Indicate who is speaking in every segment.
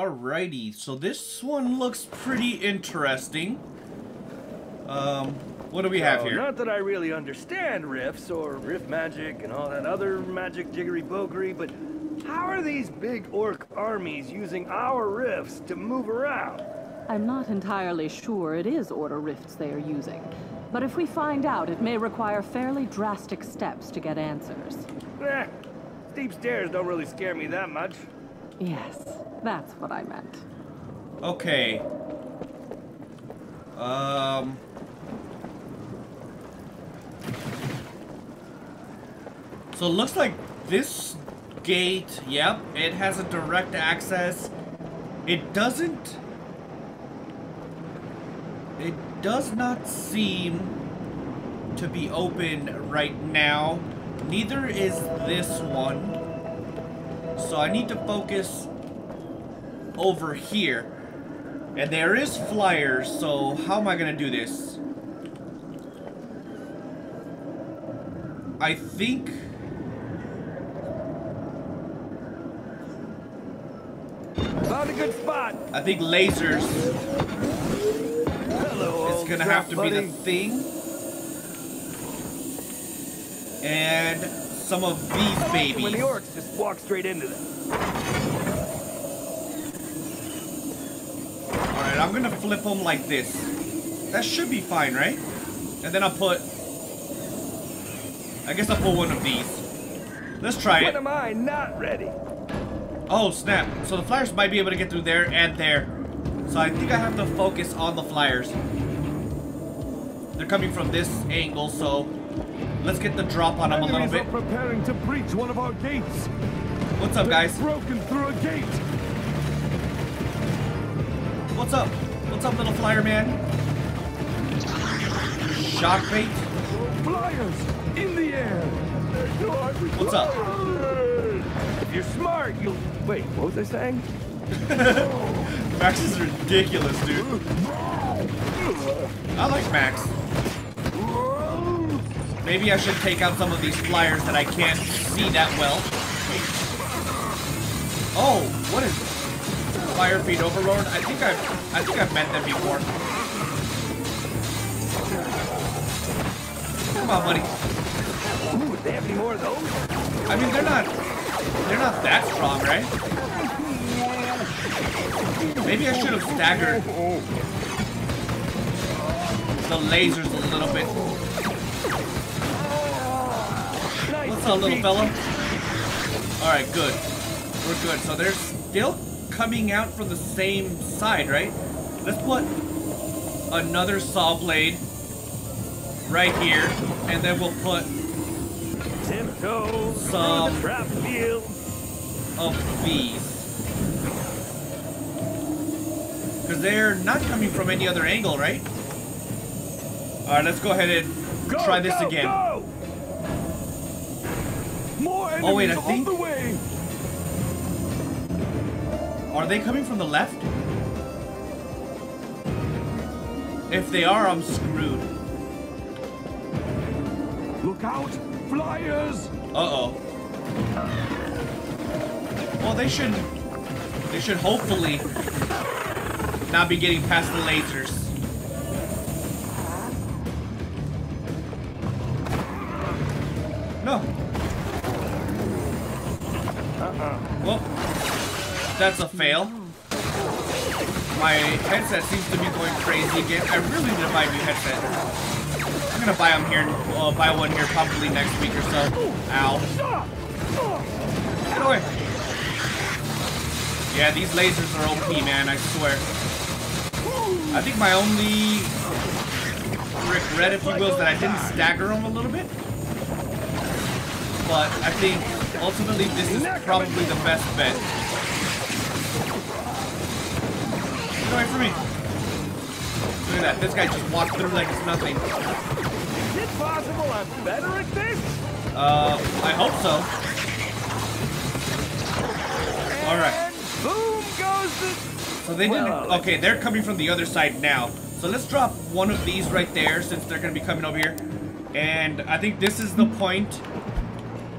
Speaker 1: Alrighty, so this one looks pretty interesting. Um, what do we have here?
Speaker 2: Not that I really understand rifts or rift magic and all that other magic jiggery bogery, but how are these big orc armies using our rifts to move around?
Speaker 3: I'm not entirely sure it is Order rifts they are using. But if we find out, it may require fairly drastic steps to get answers.
Speaker 2: Eh, steep stairs don't really scare me that much.
Speaker 3: Yes, that's what I meant.
Speaker 1: Okay. Um... So it looks like this gate, yep, it has a direct access. It doesn't... It does not seem to be open right now. Neither is this one. So I need to focus over here. And there is flyers, so how am I going to do this? I think...
Speaker 2: Found a good spot.
Speaker 1: I think lasers
Speaker 2: Hello,
Speaker 1: is gonna have to be the thing. And some of these
Speaker 2: When
Speaker 1: babies.
Speaker 2: the orcs just walk straight into them.
Speaker 1: Alright, I'm gonna flip them like this. That should be fine, right? And then I'll put... I guess I'll put one of these. Let's try
Speaker 2: When
Speaker 1: it.
Speaker 2: am I not ready?
Speaker 1: Oh, snap. So the flyers might be able to get through there and there. So I think I have to focus on the flyers. They're coming from this angle, so let's get the drop on them a little bit.
Speaker 4: preparing to breach one of our gates.
Speaker 1: What's up, guys?
Speaker 4: broken through a gate.
Speaker 1: What's up? What's up, little flyer man? Shock bait?
Speaker 4: Flyers in the air.
Speaker 1: What's up?
Speaker 2: If you're smart, you'll... Wait, what was I saying?
Speaker 1: Max is ridiculous, dude. I like Max. Maybe I should take out some of these flyers that I can't see that well. Oh, what is Fire Feed Overlord? I think I've I think I've met them before. Come on, buddy.
Speaker 2: Ooh, do they have any more of those?
Speaker 1: I mean, they're not they're not that strong, right? Maybe I should have staggered the lasers a little bit. What's up, little fella? Alright, good. We're good. So they're still coming out from the same side, right? Let's put another saw blade right here, and then we'll put Some- of these. Because they're not coming from any other angle, right? Alright, let's go ahead and
Speaker 2: Go,
Speaker 1: try this
Speaker 2: go,
Speaker 1: again.
Speaker 2: Go!
Speaker 4: More oh, enemies
Speaker 1: Oh, wait, I think-
Speaker 4: the way.
Speaker 1: Are they coming from the left? If they are, I'm screwed.
Speaker 4: Look out, flyers.
Speaker 1: Uh-oh. Well, they should... They should hopefully not be getting past the lasers. No. Uh-uh. Well, that's a fail. My headset seems to be going crazy again. I really need to buy a new headset. I'm gonna buy them here, uh, buy one here probably next week or so. Ow. Get away. Yeah, these lasers are OP, man, I swear. I think my only regret, if you will, is that I didn't stagger them a little bit. But I think ultimately this is probably the best bet. Get away from me. Look at that, this guy just walked through like it's nothing.
Speaker 2: Is it possible I'm better at this?
Speaker 1: Uh, I hope so. Alright.
Speaker 2: Boom goes the...
Speaker 1: So they didn't. Okay, they're coming from the other side now. So let's drop one of these right there since they're going to be coming over here. And I think this is the point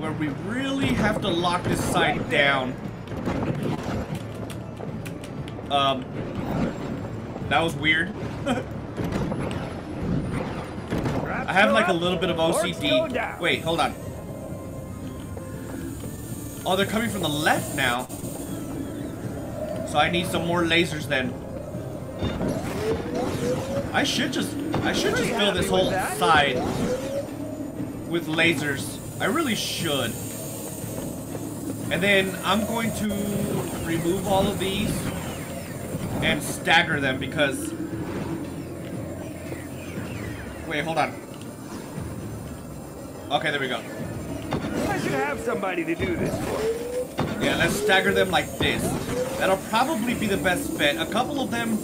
Speaker 1: where we really have to lock this side down. Um, that was weird. I have like a little bit of OCD. Wait, hold on. Oh, they're coming from the left now. So I need some more lasers then. I should just, I should just fill this whole side with lasers. I really should. And then I'm going to remove all of these and stagger them because... Wait, hold on. Okay, there we go.
Speaker 2: I should have somebody to do this for.
Speaker 1: Yeah, let's stagger them like this. That'll probably be the best bet. A couple of them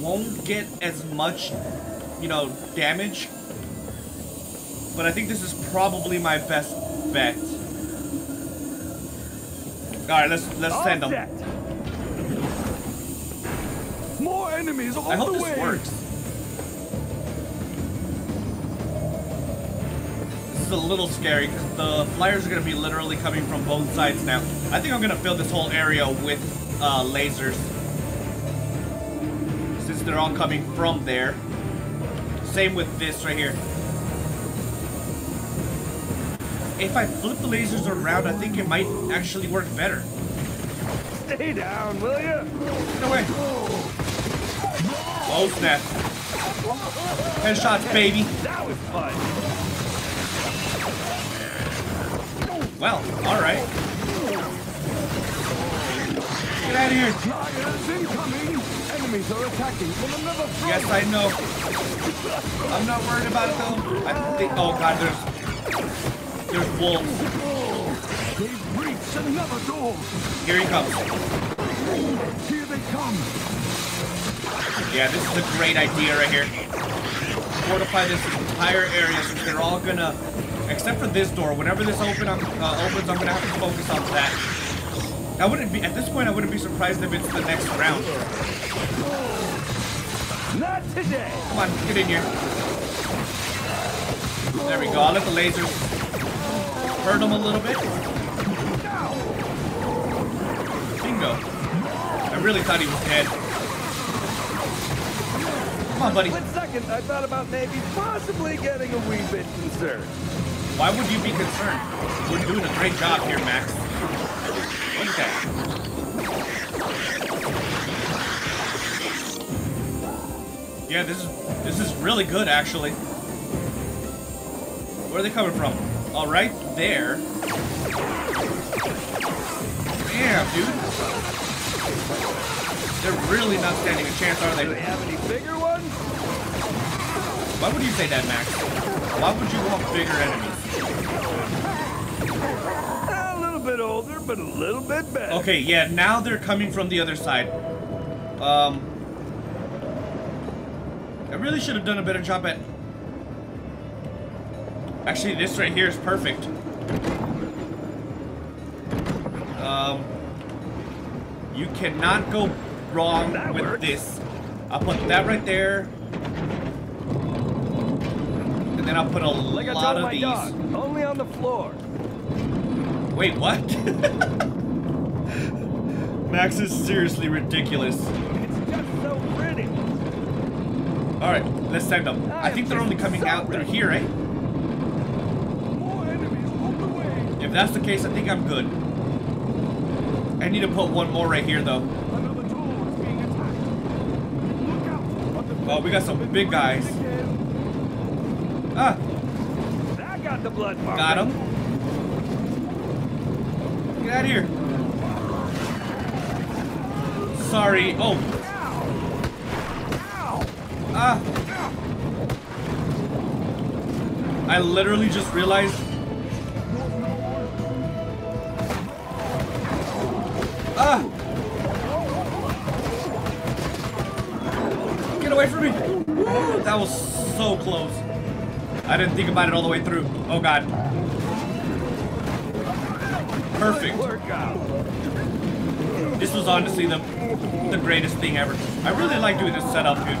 Speaker 1: won't get as much, you know, damage. But I think this is probably my best bet. Alright, let's let's
Speaker 2: All
Speaker 1: send them.
Speaker 2: set.
Speaker 4: More enemies on
Speaker 1: I hope
Speaker 4: the
Speaker 1: this
Speaker 4: way.
Speaker 1: works. This is a little scary because the flyers are going to be literally coming from both sides now. I think I'm going to fill this whole area with uh, lasers. Since they're all coming from there. Same with this right here. If I flip the lasers around, I think it might actually work better.
Speaker 2: Stay down, will you?
Speaker 1: No way. Oh snap. Headshots, baby.
Speaker 2: That was fun.
Speaker 1: Well, alright. Get out of here.
Speaker 4: Flyers incoming. Enemies are attacking from another front.
Speaker 1: Yes, I know. I'm not worried about it though. I think. Oh god, there's. There's wolves.
Speaker 4: They've reached another door.
Speaker 1: Here he comes.
Speaker 4: Here they come.
Speaker 1: Yeah, this is a great idea right here. Fortify this entire area since they're all gonna. Except for this door. Whenever this open, I'm, uh, opens, I'm gonna have to focus on that. I wouldn't be at this point. I wouldn't be surprised if it's the next round.
Speaker 2: Not today.
Speaker 1: Come on, get in here. There we go. I'll let the lasers hurt him a little bit. Bingo. I really thought he was dead. Come on, buddy.
Speaker 2: Split second, I thought about maybe possibly getting a wee bit concerned.
Speaker 1: Why would you be concerned? We're doing a great job here, Max. Look at that. Yeah, this is this is really good actually. Where are they coming from? All right, there. Damn, dude. They're really not standing a chance, are they?
Speaker 2: Do they have any bigger ones?
Speaker 1: Why would you say that, Max? Why would you want bigger enemies?
Speaker 2: A little bit older, but a little bit better.
Speaker 1: Okay, yeah, now they're coming from the other side. Um, I really should have done a better job at... Actually, this right here is perfect. Um, you cannot go wrong
Speaker 2: That
Speaker 1: with
Speaker 2: works.
Speaker 1: this. I'll put that right there. And then I'll put a
Speaker 2: Like I
Speaker 1: lot of these.
Speaker 2: dog, only on the floor.
Speaker 1: Wait, what? Max is seriously ridiculous.
Speaker 2: It's just so pretty.
Speaker 1: Alright, let's send them. I think they're only coming out through here, eh?
Speaker 4: More enemies on the way.
Speaker 1: If that's the case, I think I'm good. I need to put one more right here, though. Oh, we got some big guys. Ah,
Speaker 2: got the blood
Speaker 1: got him. Get out of here. Sorry. Oh. Ah. I literally just realized. Close. I didn't think about it all the way through. Oh god. Perfect. This was honestly the the greatest thing ever. I really like doing this setup, dude.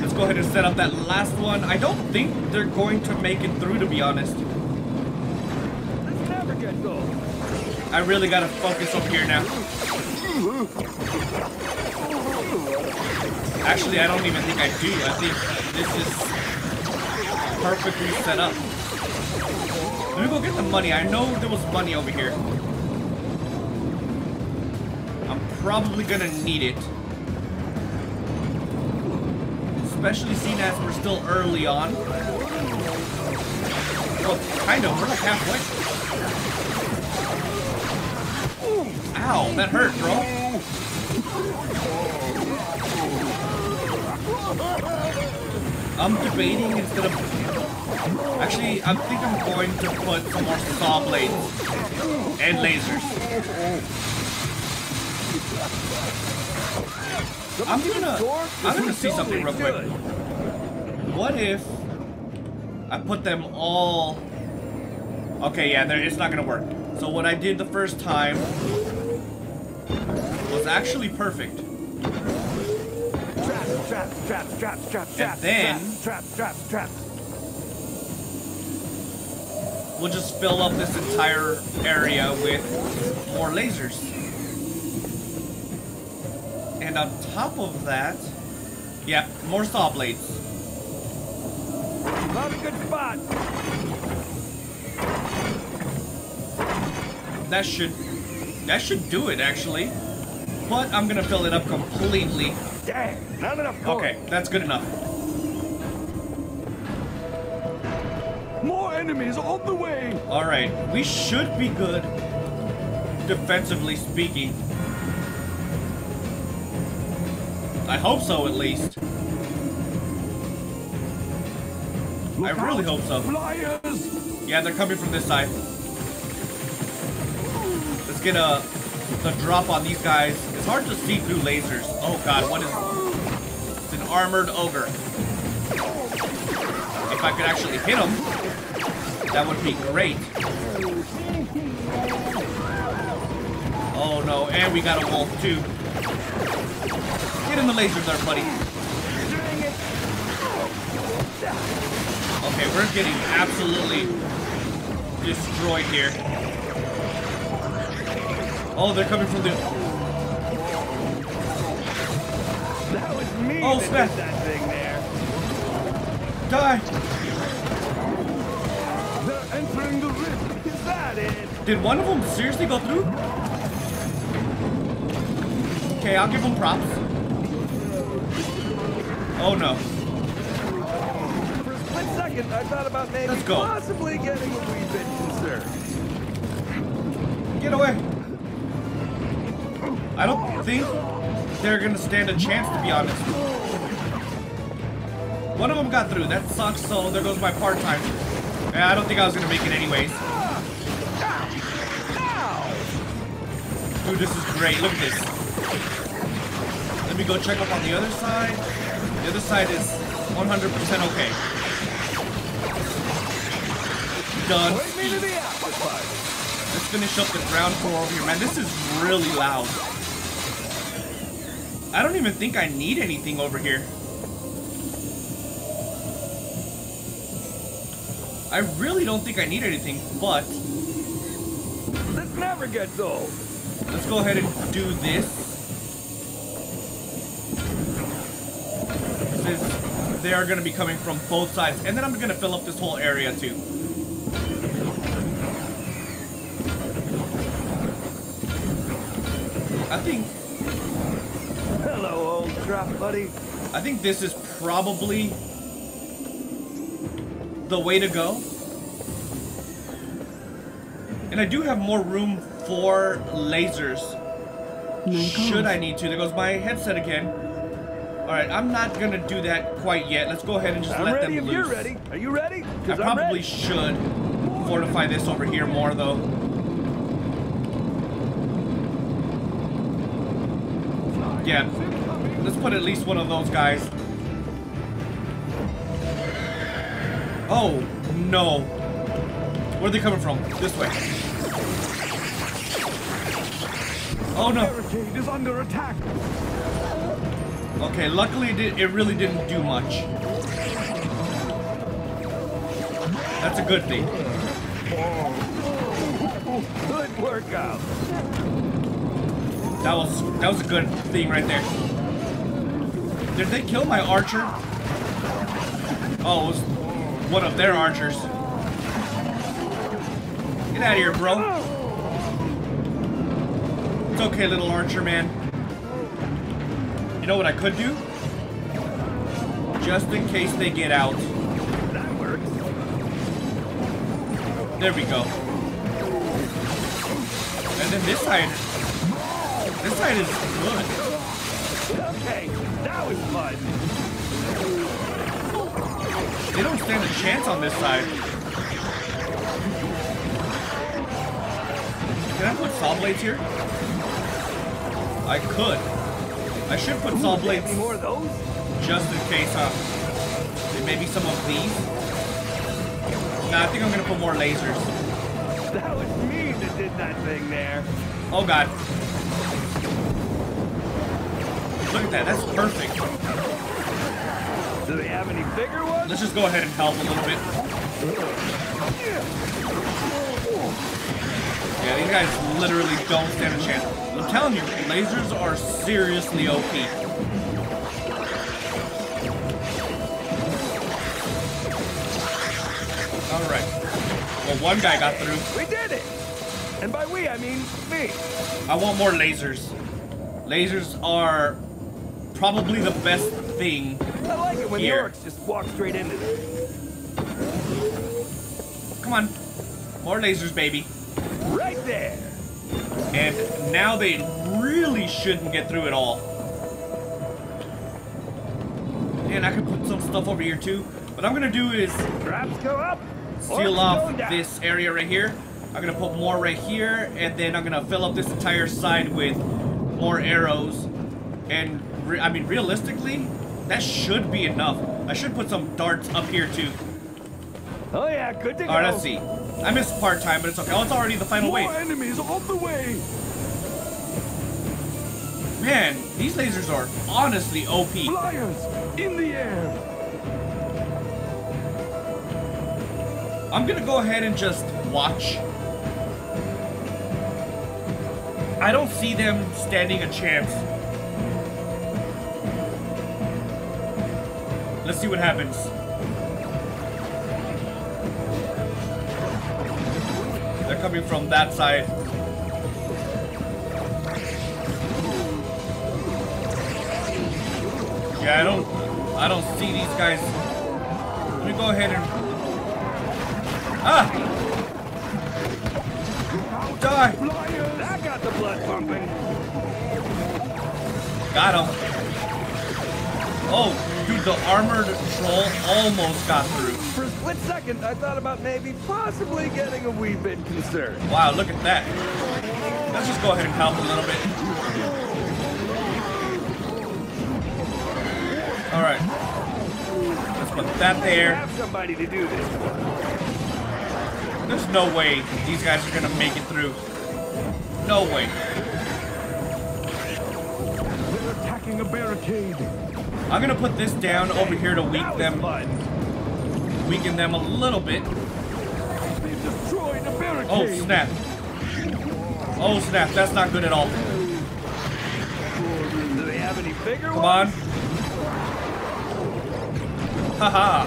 Speaker 1: Let's go ahead and set up that last one. I don't think they're going to make it through, to be honest. I really gotta focus up here now. Actually, I don't even think I do. I think this is perfectly set up. Let me go get the money. I know there was money over here. I'm probably gonna need it. Especially seeing as we're still early on. Well, kind of. We're like halfway. Ow, that hurt, bro. I'm debating instead of... Actually, I think I'm going to put some more saw blades and lasers. I'm gonna... I'm gonna see something real quick. What if I put them all... Okay, yeah, it's not gonna work. So what I did the first time was actually perfect.
Speaker 2: Traps, traps, traps, traps,
Speaker 1: And then
Speaker 2: traps, traps, traps.
Speaker 1: we'll just fill up this entire area with more lasers. And on top of that, yeah, more saw blades.
Speaker 2: Not a good spot.
Speaker 1: That should that should do it actually. But I'm gonna fill it up completely.
Speaker 2: Dang, not enough corn.
Speaker 1: Okay, that's good enough.
Speaker 2: More enemies on the way.
Speaker 1: Alright, we should be good. Defensively speaking. I hope so at least. I really hope so.
Speaker 2: Flyers.
Speaker 1: Yeah, they're coming from this side. Let's get a the drop on these guys. It's hard to see through lasers. Oh god, what is It's an armored ogre. If I could actually hit him, that would be great. Oh no, and we got a wolf too. Get in the lasers there, buddy. Okay, we're getting absolutely destroyed here. Oh, they're coming from the...
Speaker 2: me
Speaker 1: Oh,
Speaker 2: that
Speaker 1: snap.
Speaker 2: did that thing there.
Speaker 1: Die!
Speaker 2: They're entering the rift. Is that it?
Speaker 1: Did one of them seriously go through? Okay, I'll give them props. Oh no.
Speaker 2: For a split second, I thought about maybe
Speaker 1: Let's go.
Speaker 2: possibly getting a wee bit concerned.
Speaker 1: Get away! I don't think they're gonna stand a chance, to be honest. One of them got through. That sucks, so there goes my part-time. Yeah, I don't think I was gonna make it anyways. Dude, this is great. Look at this. Let me go check up on the other side. The other side is 100% okay. Done. Let's finish up the ground floor over here. Man, this is really loud. I don't even think I need anything over here. I really don't think I need anything, but
Speaker 2: This never gets old.
Speaker 1: let's go ahead and do this. Since they are going to be coming from both sides. And then I'm going to fill up this whole area too. I think
Speaker 2: Hello, old trap buddy.
Speaker 1: I think this is probably the way to go. And I do have more room for lasers. Should I need to. There goes my headset again. Alright, I'm not gonna do that quite yet. Let's go ahead and just
Speaker 2: I'm
Speaker 1: let
Speaker 2: ready
Speaker 1: them
Speaker 2: if
Speaker 1: loose.
Speaker 2: you're ready. Are you ready? I'm
Speaker 1: probably
Speaker 2: ready.
Speaker 1: should fortify this over here more though. Yeah, let's put at least one of those guys. Oh, no. Where are they coming from? This way. Oh no.
Speaker 2: Barricade is under attack.
Speaker 1: Okay, luckily it, did, it really didn't do much. That's a good thing.
Speaker 2: Oh, good workout.
Speaker 1: That was that was a good thing right there. Did they kill my archer? Oh, it was one of their archers. Get out of here, bro. It's okay, little archer man. You know what I could do? Just in case they get out. There we go. And then this side, this side is good.
Speaker 2: Okay, that was fun.
Speaker 1: They don't stand a chance on this side. Can I put saw blades here? I could. I should put saw blades
Speaker 2: Any more of those?
Speaker 1: just in case, um, huh? Maybe some of these. Nah, I think I'm gonna put more lasers.
Speaker 2: That was me that did that thing there.
Speaker 1: Oh god. Look at that, that's perfect.
Speaker 2: Do they have any bigger ones?
Speaker 1: Let's just go ahead and help a little bit. Yeah, these guys literally don't stand a chance. I'm telling you, lasers are seriously OP. Alright. Well, one guy got through.
Speaker 2: We did it! And by we, I mean me.
Speaker 1: I want more lasers. Lasers are probably the best thing.
Speaker 2: I like it when
Speaker 1: Here.
Speaker 2: the orcs just walk straight into them.
Speaker 1: Come on. More lasers, baby.
Speaker 2: Right there!
Speaker 1: And now they really shouldn't get through it all. And I could put some stuff over here too. What I'm gonna do is
Speaker 2: Traps go up.
Speaker 1: seal off this area right here. I'm gonna put more right here, and then I'm gonna fill up this entire side with more arrows. And re I mean, realistically, that should be enough. I should put some darts up here too.
Speaker 2: Oh yeah, good to go.
Speaker 1: All right, let's see. I missed part time, but it's okay. Oh, it's already the final wave.
Speaker 2: enemies on the way.
Speaker 1: Man, these lasers are honestly OP.
Speaker 2: Flyers in the air.
Speaker 1: I'm gonna go ahead and just watch. I don't see them standing a chance. Let's see what happens. They're coming from that side. Yeah, I don't I don't see these guys. Let me go ahead and Ah! Die!
Speaker 2: That got the blood pumping.
Speaker 1: Got him. Oh, dude, the armored troll almost got through.
Speaker 2: For a split second, I thought about maybe possibly getting a wee bit concerned.
Speaker 1: Wow, look at that. Let's just go ahead and help a little bit. Alright. Let's put that there.
Speaker 2: Have somebody to do this.
Speaker 1: There's no way these guys are gonna make it through. No way.
Speaker 2: They're attacking a barricade.
Speaker 1: I'm gonna put this down over here to weak
Speaker 2: That was
Speaker 1: them, weaken them a little bit.
Speaker 2: They've destroyed a barricade.
Speaker 1: Oh snap. Oh snap, that's not good at all.
Speaker 2: Do they have any bigger
Speaker 1: Come on. Haha.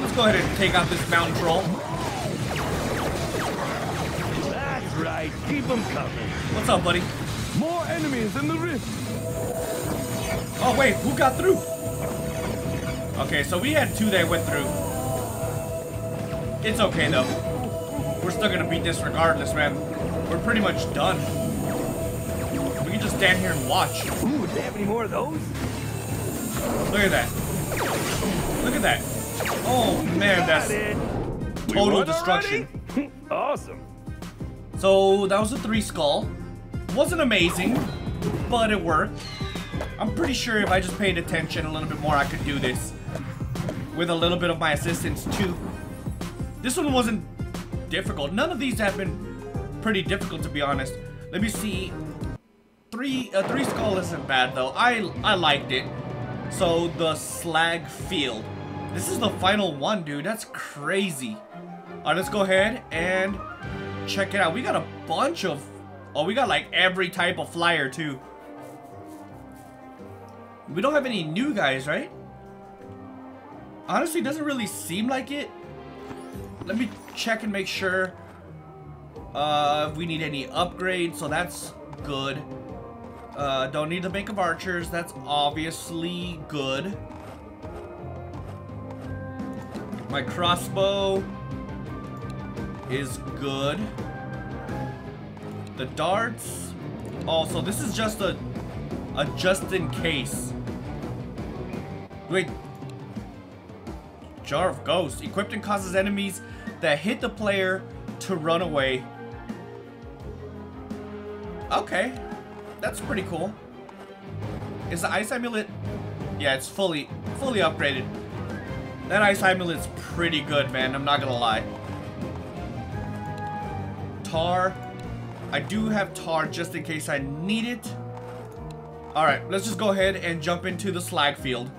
Speaker 1: Let's go ahead and take out this mountain troll.
Speaker 2: That's right. Keep them coming.
Speaker 1: What's up, buddy?
Speaker 2: More enemies in the rift.
Speaker 1: Oh wait, who got through? Okay, so we had two that went through. It's okay though. We're still gonna beat this regardless, man. We're pretty much done. We can just stand here and watch.
Speaker 2: Ooh, do they have any more of those?
Speaker 1: Look at that. Look at that. Oh man, that's. Total destruction.
Speaker 2: awesome.
Speaker 1: So that was a three skull. Wasn't amazing, but it worked. I'm pretty sure if I just paid attention a little bit more, I could do this. With a little bit of my assistance too. This one wasn't difficult. None of these have been pretty difficult to be honest. Let me see. Three, uh, three skull isn't bad though. I, I liked it. So the slag field. This is the final one, dude. That's crazy. Alright, let's go ahead and check it out. We got a bunch of Oh, we got like every type of flyer too. We don't have any new guys, right? Honestly, doesn't really seem like it. Let me check and make sure. Uh, if we need any upgrades, so that's good. Uh, don't need the Bank of Archers, that's obviously good. My crossbow is good. The darts. Also, this is just a, a just in case. Wait. Jar of Ghosts. Equipped and causes enemies that hit the player to run away. Okay. That's pretty cool. Is the ice amulet... Yeah, it's fully, fully upgraded. That ice amulet's pretty good, man. I'm not gonna lie. Tar. I do have tar just in case I need it. Alright, let's just go ahead and jump into the slag field.